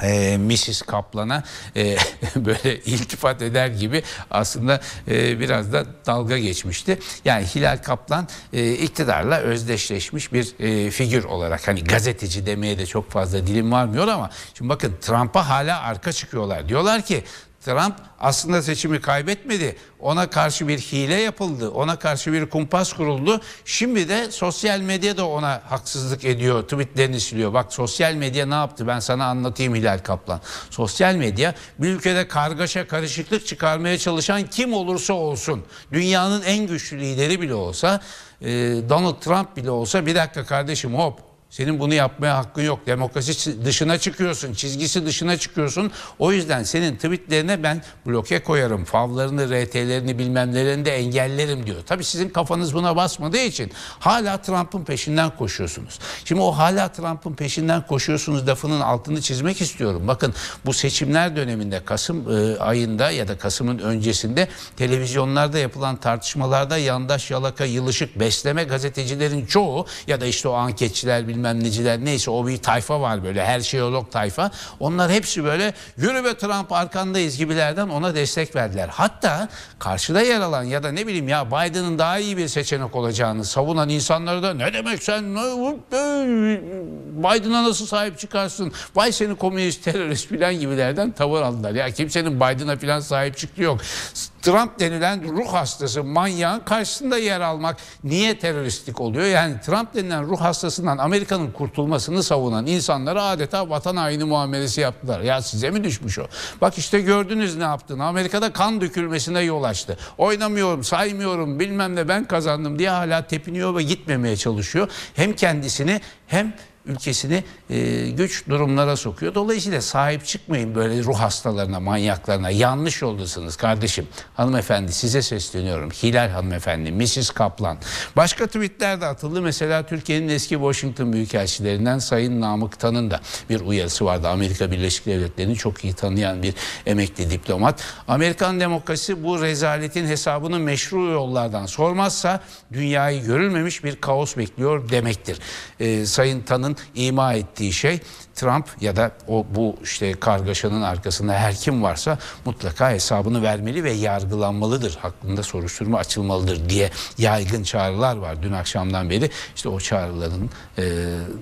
e, Mrs. Kaplan'a e, böyle iltifat eder gibi aslında e, biraz da dalga geçmişti. Yani Hilal Kaplan e, iktidarla özdeşleşmiş bir e, figür olarak hani gazeteci demeye de çok fazla dilim varmıyor ama şimdi bakın Trump'a hala arka çıkıyorlar. Diyorlar ki Trump aslında seçimi kaybetmedi. Ona karşı bir hile yapıldı. Ona karşı bir kumpas kuruldu. Şimdi de sosyal medya da ona haksızlık ediyor. Tweetlerini siliyor. Bak sosyal medya ne yaptı ben sana anlatayım Hilal Kaplan. Sosyal medya bir ülkede kargaşa karışıklık çıkarmaya çalışan kim olursa olsun dünyanın en güçlü lideri bile olsa Donald Trump bile olsa bir dakika kardeşim hop senin bunu yapmaya hakkın yok. Demokrasi dışına çıkıyorsun, çizgisi dışına çıkıyorsun. O yüzden senin tweetlerine ben bloke koyarım. Favlarını, RT'lerini bilmemlerini de engellerim diyor. Tabii sizin kafanız buna basmadığı için hala Trump'ın peşinden koşuyorsunuz. Şimdi o hala Trump'ın peşinden koşuyorsunuz lafının altını çizmek istiyorum. Bakın bu seçimler döneminde Kasım e, ayında ya da Kasım'ın öncesinde televizyonlarda yapılan tartışmalarda yandaş yalaka yılışık besleme gazetecilerin çoğu ya da işte o anketçiler bilmem bilmem neciler neyse o bir tayfa var böyle her şeyolog tayfa. Onlar hepsi böyle yürü be Trump arkandayız gibilerden ona destek verdiler. Hatta karşıda yer alan ya da ne bileyim ya Biden'ın daha iyi bir seçenek olacağını savunan insanları da ne demek sen Biden'a nasıl sahip çıkarsın? Vay seni komünist terörist filan gibilerden tavır aldılar. Ya kimsenin Biden'a filan sahip çıktığı yok. Trump denilen ruh hastası manyağın karşısında yer almak niye teröristlik oluyor? Yani Trump denilen ruh hastasından Amerika'nın kurtulmasını savunan insanlara adeta vatan haini muamelesi yaptılar. Ya size mi düşmüş o? Bak işte gördünüz ne yaptığını. Amerika'da kan dökülmesine yol açtı. Oynamıyorum, saymıyorum, bilmem ne ben kazandım diye hala tepiniyor ve gitmemeye çalışıyor. Hem kendisini hem ülkesini e, güç durumlara sokuyor. Dolayısıyla sahip çıkmayın böyle ruh hastalarına, manyaklarına. Yanlış yoldasınız kardeşim. Hanımefendi size sesleniyorum. Hilal hanımefendi, Mrs. Kaplan. Başka tweetler de atıldı. Mesela Türkiye'nin eski Washington Büyükelçilerinden Sayın Namık Tan'ın da bir uyarısı vardı. Amerika Birleşik Devletleri'ni çok iyi tanıyan bir emekli diplomat. Amerikan demokrasi bu rezaletin hesabını meşru yollardan sormazsa dünyayı görülmemiş bir kaos bekliyor demektir. Ee, Sayın Tan'ın ima ettiği şey Trump ya da o bu işte kargaşanın arkasında her kim varsa mutlaka hesabını vermeli ve yargılanmalıdır. Hakkında soruşturma açılmalıdır diye yaygın çağrılar var dün akşamdan beri. İşte o çağrıların e,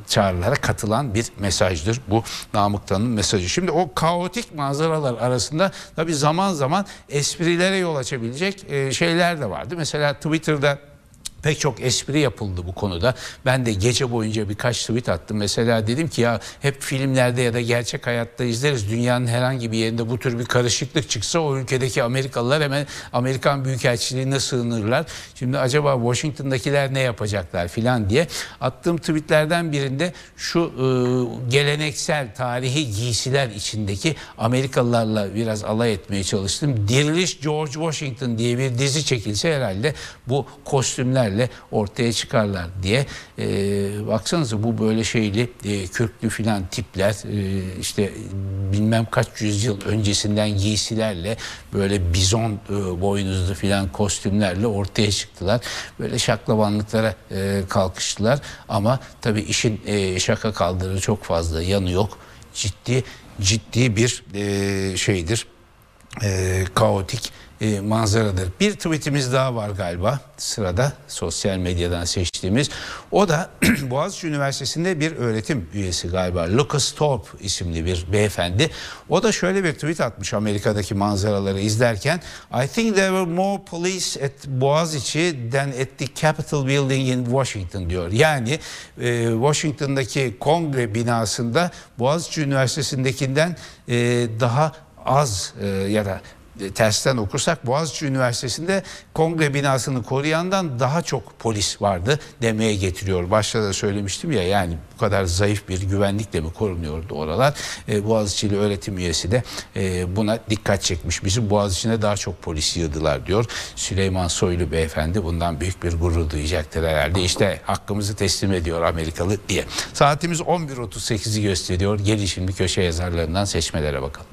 çağrılara katılan bir mesajdır bu Namık mesajı. Şimdi o kaotik manzaralar arasında tabi zaman zaman esprilere yol açabilecek e, şeyler de vardı. Mesela Twitter'da Pek çok espri yapıldı bu konuda. Ben de gece boyunca birkaç tweet attım. Mesela dedim ki ya hep filmlerde ya da gerçek hayatta izleriz. Dünyanın herhangi bir yerinde bu tür bir karışıklık çıksa o ülkedeki Amerikalılar hemen Amerikan Büyükelçiliğine sığınırlar. Şimdi acaba Washington'dakiler ne yapacaklar filan diye attığım tweetlerden birinde şu e, geleneksel tarihi giysiler içindeki Amerikalılarla biraz alay etmeye çalıştım. Diriliş George Washington diye bir dizi çekilse herhalde bu kostümler haberlerle ortaya çıkarlar diye. E, baksanıza bu böyle şeyli e, kürklü filan tipler e, işte bilmem kaç yüzyıl öncesinden giysilerle böyle bizon e, boynuzlu filan kostümlerle ortaya çıktılar. Böyle şaklabanlıklara e, kalkıştılar ama tabii işin e, şaka kaldırı çok fazla yanı yok. Ciddi ciddi bir e, şeydir. E, kaotik e, manzaradır. Bir tweetimiz daha var galiba sırada sosyal medyadan seçtiğimiz. O da Boğaziçi Üniversitesi'nde bir öğretim üyesi galiba. Lucas Thorpe isimli bir beyefendi. O da şöyle bir tweet atmış Amerika'daki manzaraları izlerken. I think there were more police at Boğaziçi than at the Capitol Building in Washington diyor. Yani e, Washington'daki kongre binasında Boğaziçi Üniversitesi'ndekinden e, daha az e, ya da tersten okursak Boğaziçi Üniversitesi'nde kongre binasını koruyandan daha çok polis vardı demeye getiriyor. Başta da söylemiştim ya yani bu kadar zayıf bir güvenlikle mi korunuyordu oralar. E, Boğaziçi'li öğretim üyesi de e, buna dikkat çekmiş. Bizim Boğaziçi'ne daha çok polis yığdılar diyor. Süleyman Soylu beyefendi bundan büyük bir gurur duyacaktır herhalde. İşte hakkımızı teslim ediyor Amerikalı diye. Saatimiz 11.38'i gösteriyor. Gelin şimdi köşe yazarlarından seçmelere bakalım.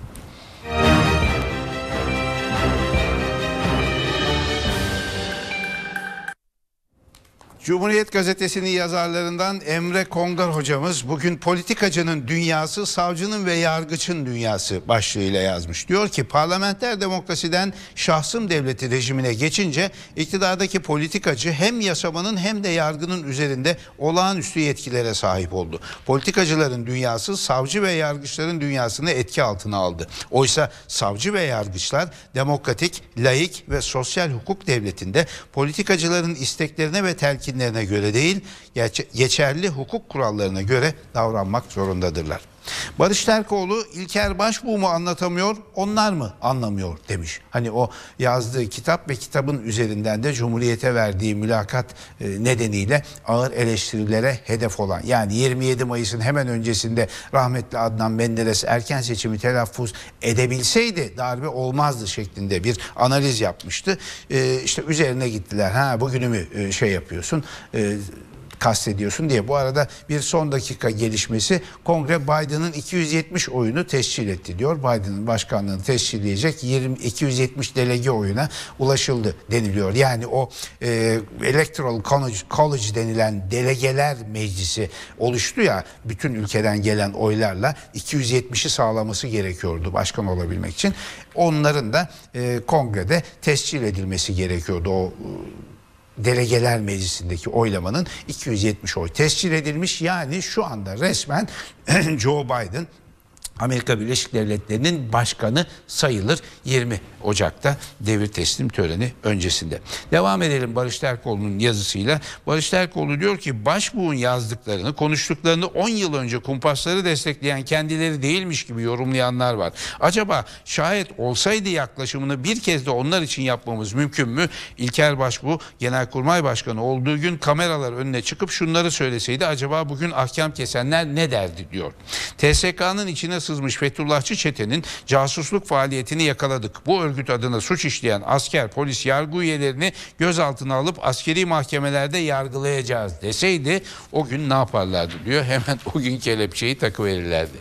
Cumhuriyet Gazetesi'nin yazarlarından Emre Kongar hocamız bugün politikacının dünyası, savcının ve yargıçın dünyası başlığıyla yazmış. Diyor ki parlamenter demokrasiden şahsım devleti rejimine geçince iktidardaki politikacı hem yasamanın hem de yargının üzerinde olağanüstü yetkilere sahip oldu. Politikacıların dünyası savcı ve yargıçların dünyasını etki altına aldı. Oysa savcı ve yargıçlar demokratik, laik ve sosyal hukuk devletinde politikacıların isteklerine ve telkin dinlerine göre değil, geçerli hukuk kurallarına göre davranmak zorundadırlar. Barış Terkoğlu İlker Başbuğ mu anlatamıyor onlar mı anlamıyor demiş. Hani o yazdığı kitap ve kitabın üzerinden de Cumhuriyet'e verdiği mülakat e, nedeniyle ağır eleştirilere hedef olan yani 27 Mayıs'ın hemen öncesinde rahmetli Adnan Menderes erken seçimi telaffuz edebilseydi darbe olmazdı şeklinde bir analiz yapmıştı. E, işte üzerine gittiler ha bugünü mü e, şey yapıyorsun kastediyorsun diye. Bu arada bir son dakika gelişmesi Kongre Biden'ın 270 oyunu tescil etti diyor. Biden'ın başkanlığını tescilleyecek 20 270 delege oyuna ulaşıldı deniliyor. Yani o e, Electoral College, College denilen delegeler meclisi oluştu ya bütün ülkeden gelen oylarla 270'i sağlaması gerekiyordu başkan olabilmek için. Onların da e, kongrede tescil edilmesi gerekiyordu o Delegeler Meclisi'ndeki oylamanın 270 oy tescil edilmiş. Yani şu anda resmen Joe Biden Amerika Birleşik Devletleri'nin başkanı sayılır 20 Ocak'ta devir teslim töreni öncesinde. Devam edelim Barış Terkoğlu'nun yazısıyla. Barış Terkoğlu diyor ki başbuğun yazdıklarını, konuştuklarını 10 yıl önce kumpasları destekleyen kendileri değilmiş gibi yorumlayanlar var. Acaba şayet olsaydı yaklaşımını bir kez de onlar için yapmamız mümkün mü? İlker Başbuğ Genelkurmay Başkanı olduğu gün kameralar önüne çıkıp şunları söyleseydi acaba bugün ahkam kesenler ne derdi diyor. TSK'nın içine sızmış Fethullahçı çetenin casusluk faaliyetini yakaladık. Bu örgüt adına suç işleyen asker, polis, yargı üyelerini gözaltına alıp askeri mahkemelerde yargılayacağız deseydi o gün ne yaparlardı diyor. Hemen o gün kelepçeyi takıverirlerdi.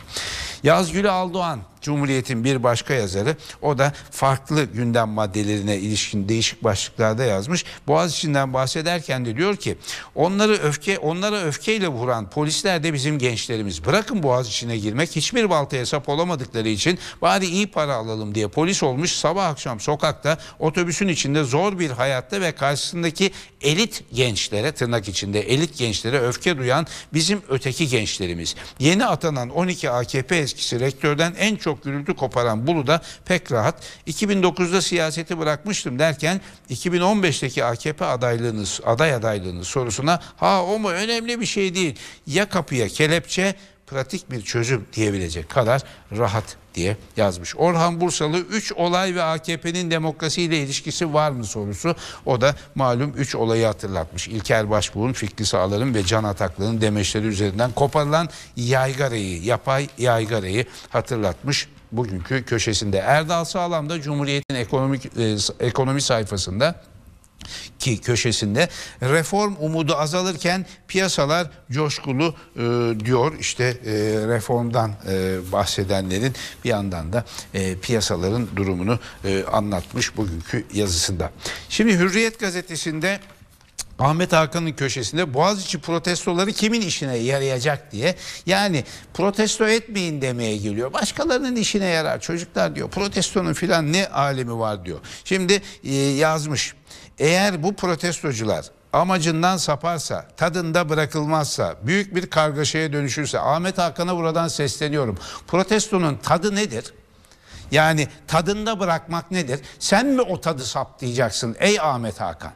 Yazgül Aldoğan Cumhuriyet'in bir başka yazarı o da farklı gündem maddelerine ilişkin değişik başlıklarda yazmış. Boğaziçi'nden bahsederken de diyor ki onları öfke onlara öfkeyle vuran polisler de bizim gençlerimiz. Bırakın Boğaziçi'ne girmek hiçbir baltaya sap olamadıkları için bari iyi para alalım diye polis olmuş sabah akşam sokakta otobüsün içinde zor bir hayatta ve karşısındaki elit gençlere tırnak içinde elit gençlere öfke duyan bizim öteki gençlerimiz. Yeni atanan 12 AKP eskisi rektörden en çok çok gürültü koparan Bolu'da pek rahat. 2009'da siyaseti bırakmıştım derken 2015'teki AKP adaylığınız aday adaylığınız sorusuna ha o mu önemli bir şey değil. Ya kapıya kelepçe pratik bir çözüm diyebilecek kadar rahat diye yazmış. Orhan Bursalı 3 olay ve AKP'nin demokrasiyle ilişkisi var mı sorusu. O da malum 3 olayı hatırlatmış. İlker Başbuğ'un Fikri Sağlar'ın ve Can Ataklı'nın demeçleri üzerinden koparılan yaygarayı, yapay yaygarayı hatırlatmış bugünkü köşesinde. Erdal Sağlam da Cumhuriyet'in ekonomik e, ekonomi sayfasında ki köşesinde reform umudu azalırken piyasalar coşkulu e, diyor işte e, reformdan e, bahsedenlerin bir yandan da e, piyasaların durumunu e, anlatmış bugünkü yazısında. Şimdi Hürriyet gazetesinde Ahmet Hakan'ın köşesinde Boğaziçi protestoları kimin işine yarayacak diye yani protesto etmeyin demeye geliyor. Başkalarının işine yarar çocuklar diyor. Protestonun filan ne alemi var diyor. Şimdi e, yazmış. Eğer bu protestocular amacından saparsa, tadında bırakılmazsa, büyük bir kargaşaya dönüşürse Ahmet Hakan'a buradan sesleniyorum. Protestonun tadı nedir? Yani tadında bırakmak nedir? Sen mi o tadı saptayacaksın ey Ahmet Hakan?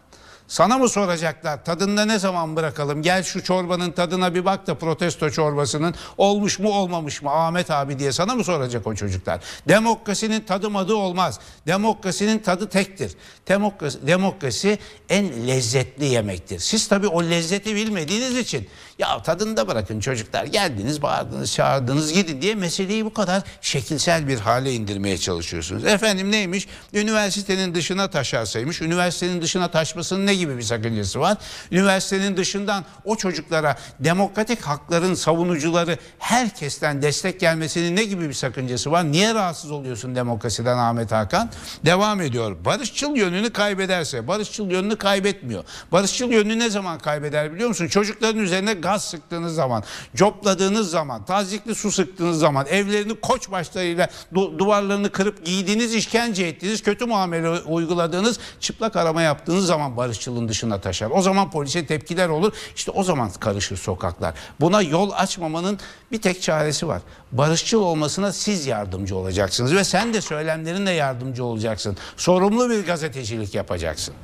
Sana mı soracaklar tadında ne zaman bırakalım gel şu çorbanın tadına bir bak da protesto çorbasının olmuş mu olmamış mı Ahmet abi diye sana mı soracak o çocuklar? Demokrasinin tadı madı olmaz. Demokrasinin tadı tektir. Demokrasi, demokrasi en lezzetli yemektir. Siz tabii o lezzeti bilmediğiniz için ya tadında bırakın çocuklar geldiniz bağırdınız çağırdınız gidin diye meseleyi bu kadar şekilsel bir hale indirmeye çalışıyorsunuz. Efendim neymiş? Üniversitenin dışına taşarsaymış. Üniversitenin dışına taşmasının ne gibi bir sakıncası var? Üniversitenin dışından o çocuklara demokratik hakların savunucuları herkesten destek gelmesinin ne gibi bir sakıncası var? Niye rahatsız oluyorsun demokrasiden Ahmet Hakan? Devam ediyor. Barışçıl yönünü kaybederse, barışçıl yönünü kaybetmiyor. Barışçıl yönünü ne zaman kaybeder biliyor musun? Çocukların üzerine gaz sıktığınız zaman, copladığınız zaman, tazikli su sıktığınız zaman, evlerini koç başlarıyla du- duvarlarını kırıp giydiğiniz, işkence ettiğiniz, kötü muamele uyguladığınız, çıplak arama yaptığınız zaman barışçılın dışına taşar. O zaman polise tepkiler olur. İşte o zaman karışır sokaklar. Buna yol açmamanın bir tek çaresi var. Barışçıl olmasına siz yardımcı olacaksınız ve sen de söylemlerinle yardımcı olacaksın. Sorumlu bir gazetecilik yapacaksın.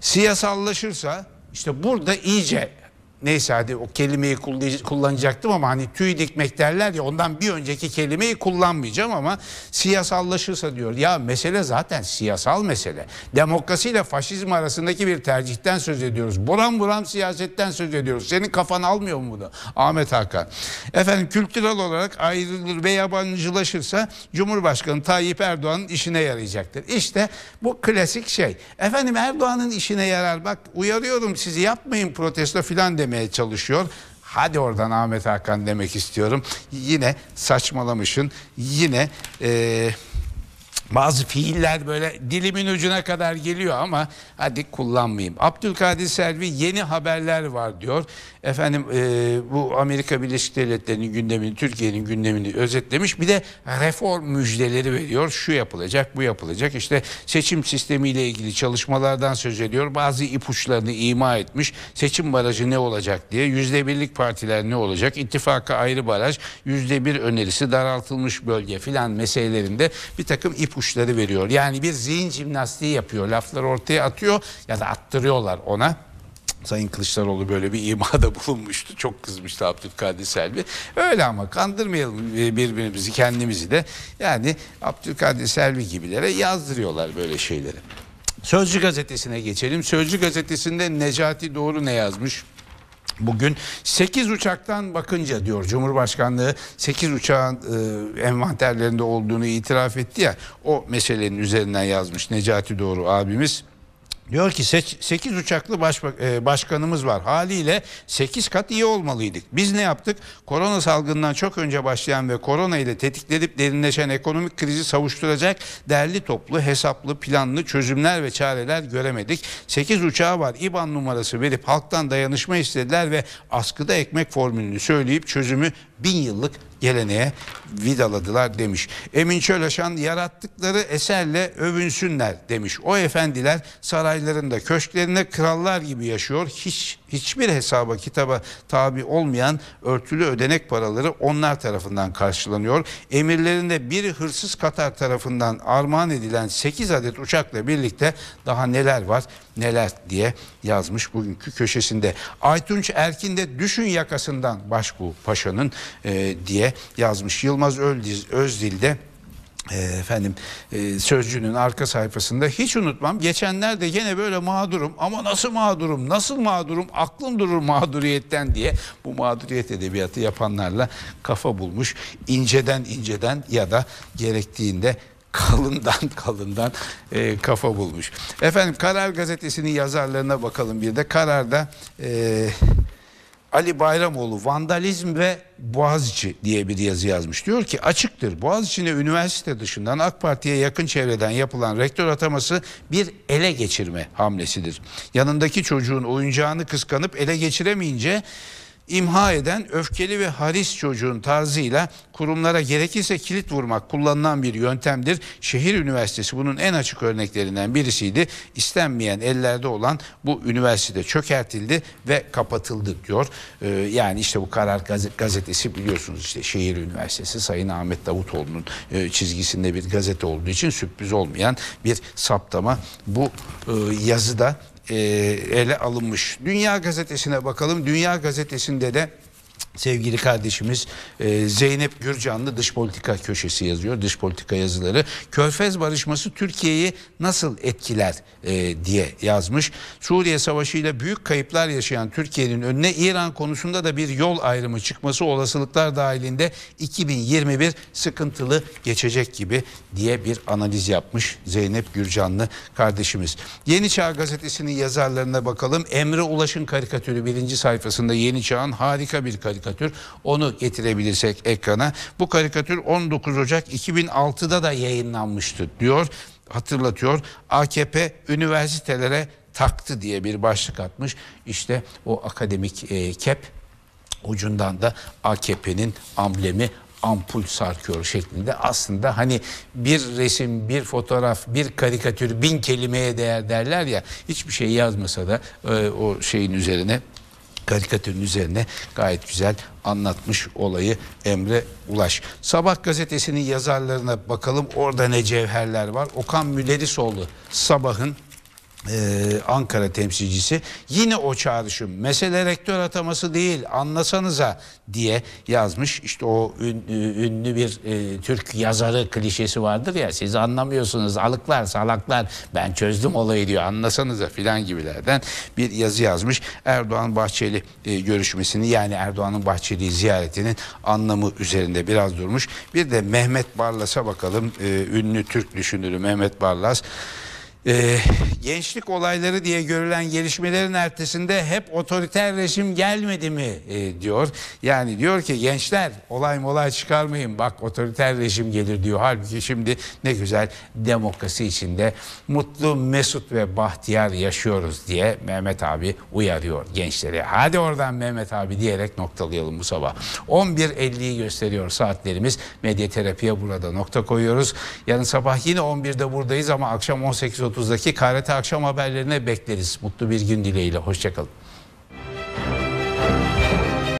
Siyasallaşırsa işte burada iyice neyse hadi o kelimeyi kullanacaktım ama hani tüy dikmek derler ya ondan bir önceki kelimeyi kullanmayacağım ama siyasallaşırsa diyor. Ya mesele zaten siyasal mesele. Demokrasiyle faşizm arasındaki bir tercihten söz ediyoruz. Buram buram siyasetten söz ediyoruz. Senin kafan almıyor mu bunu? Ahmet Hakan. Efendim kültürel olarak ayrılır ve yabancılaşırsa Cumhurbaşkanı Tayyip Erdoğan'ın işine yarayacaktır. İşte bu klasik şey. Efendim Erdoğan'ın işine yarar. Bak uyarıyorum sizi yapmayın protesto filan demeye çalışıyor. Hadi oradan Ahmet Hakan demek istiyorum. Yine saçmalamışın. Yine eee bazı fiiller böyle dilimin ucuna kadar geliyor ama hadi kullanmayayım. Abdülkadir Selvi yeni haberler var diyor. Efendim e, bu Amerika Birleşik Devletleri'nin gündemini, Türkiye'nin gündemini özetlemiş. Bir de reform müjdeleri veriyor. Şu yapılacak, bu yapılacak. İşte seçim sistemiyle ilgili çalışmalardan söz ediyor. Bazı ipuçlarını ima etmiş. Seçim barajı ne olacak diye. Yüzde birlik partiler ne olacak? İttifaka ayrı baraj. Yüzde bir önerisi daraltılmış bölge filan meselelerinde bir takım ipuçları veriyor. Yani bir zihin jimnastiği yapıyor. Lafları ortaya atıyor ya da attırıyorlar ona. Sayın Kılıçdaroğlu böyle bir imada bulunmuştu. Çok kızmıştı Abdülkadir Selvi. Öyle ama kandırmayalım birbirimizi kendimizi de. Yani Abdülkadir Selvi gibilere yazdırıyorlar böyle şeyleri. Sözcü gazetesine geçelim. Sözcü gazetesinde Necati Doğru ne yazmış? Bugün 8 uçaktan bakınca diyor Cumhurbaşkanlığı 8 uçağın e, envanterlerinde olduğunu itiraf etti ya o meselenin üzerinden yazmış Necati Doğru abimiz. Diyor ki 8 uçaklı e, başkanımız var. Haliyle 8 kat iyi olmalıydık. Biz ne yaptık? Korona salgından çok önce başlayan ve korona ile tetiklenip derinleşen ekonomik krizi savuşturacak derli toplu, hesaplı, planlı çözümler ve çareler göremedik. 8 uçağı var. İBAN numarası verip halktan dayanışma istediler ve askıda ekmek formülünü söyleyip çözümü bin yıllık geleneğe vidaladılar demiş. Emin Çölaşan yarattıkları eserle övünsünler demiş. O efendiler saraylarında köşklerinde krallar gibi yaşıyor. Hiç hiçbir hesaba kitaba tabi olmayan örtülü ödenek paraları onlar tarafından karşılanıyor. Emirlerinde biri hırsız Katar tarafından armağan edilen 8 adet uçakla birlikte daha neler var neler diye yazmış bugünkü köşesinde. Aytunç Erkin de düşün yakasından Başbu Paşa'nın e, diye yazmış. Yılmaz Özdil, de e, efendim e, sözcüğünün arka sayfasında hiç unutmam geçenlerde gene böyle mağdurum ama nasıl mağdurum nasıl mağdurum aklım durur mağduriyetten diye bu mağduriyet edebiyatı yapanlarla kafa bulmuş inceden inceden ya da gerektiğinde kalından kalından e, kafa bulmuş. Efendim Karar Gazetesi'nin yazarlarına bakalım bir de Karar'da e, Ali Bayramoğlu vandalizm ve Boğaziçi diye bir yazı yazmış. Diyor ki açıktır Boğaziçi'ne üniversite dışından AK Parti'ye yakın çevreden yapılan rektör ataması bir ele geçirme hamlesidir. Yanındaki çocuğun oyuncağını kıskanıp ele geçiremeyince imha eden öfkeli ve haris çocuğun tarzıyla kurumlara gerekirse kilit vurmak kullanılan bir yöntemdir. Şehir Üniversitesi bunun en açık örneklerinden birisiydi. İstenmeyen ellerde olan bu üniversite çökertildi ve kapatıldı diyor. Ee, yani işte bu Karar Gazetesi biliyorsunuz işte Şehir Üniversitesi Sayın Ahmet Davutoğlu'nun e, çizgisinde bir gazete olduğu için sürpriz olmayan bir saptama. Bu e, yazıda e, ele alınmış. Dünya Gazetesi'ne bakalım. Dünya Gazetesi'nde de Sevgili kardeşimiz e, Zeynep Gürcanlı dış politika köşesi yazıyor. Dış politika yazıları. Körfez barışması Türkiye'yi nasıl etkiler e, diye yazmış. Suriye Savaşı ile büyük kayıplar yaşayan Türkiye'nin önüne İran konusunda da bir yol ayrımı çıkması olasılıklar dahilinde 2021 sıkıntılı geçecek gibi diye bir analiz yapmış Zeynep Gürcanlı kardeşimiz. Yeni Çağ gazetesinin yazarlarına bakalım. Emre Ulaş'ın karikatürü birinci sayfasında Yeni Çağ'ın harika bir karikatür karikatür. Onu getirebilirsek ekrana. Bu karikatür 19 Ocak 2006'da da yayınlanmıştı diyor. Hatırlatıyor. AKP üniversitelere taktı diye bir başlık atmış. İşte o akademik e, kep ucundan da AKP'nin amblemi ampul sarkıyor şeklinde aslında hani bir resim, bir fotoğraf, bir karikatür bin kelimeye değer derler ya hiçbir şey yazmasa da e, o şeyin üzerine karikatürün üzerine gayet güzel anlatmış olayı Emre Ulaş. Sabah gazetesinin yazarlarına bakalım orada ne cevherler var. Okan Müderisoğlu Sabah'ın ee, Ankara temsilcisi yine o çağrışım mesele rektör ataması değil anlasanıza diye yazmış. İşte o ün, ünlü bir e, Türk yazarı klişesi vardır ya siz anlamıyorsunuz alıklar salaklar ben çözdüm olayı diyor. Anlasanıza filan gibilerden bir yazı yazmış. Erdoğan Bahçeli e, görüşmesini yani Erdoğan'ın Bahçeli ziyaretinin anlamı üzerinde biraz durmuş. Bir de Mehmet Barlas'a bakalım. E, ünlü Türk düşünürü Mehmet Barlas ee, gençlik olayları diye görülen gelişmelerin ertesinde hep otoriter rejim gelmedi mi e, diyor. Yani diyor ki gençler olay molay çıkarmayın bak otoriter rejim gelir diyor. Halbuki şimdi ne güzel demokrasi içinde mutlu, mesut ve bahtiyar yaşıyoruz diye Mehmet abi uyarıyor gençleri. Hadi oradan Mehmet abi diyerek noktalayalım bu sabah. 11.50'yi gösteriyor saatlerimiz. Medyaterapiye burada nokta koyuyoruz. Yarın sabah yine 11'de buradayız ama akşam 18.30'daki KRT akşam haberlerine bekleriz. Mutlu bir gün dileğiyle. Hoşçakalın.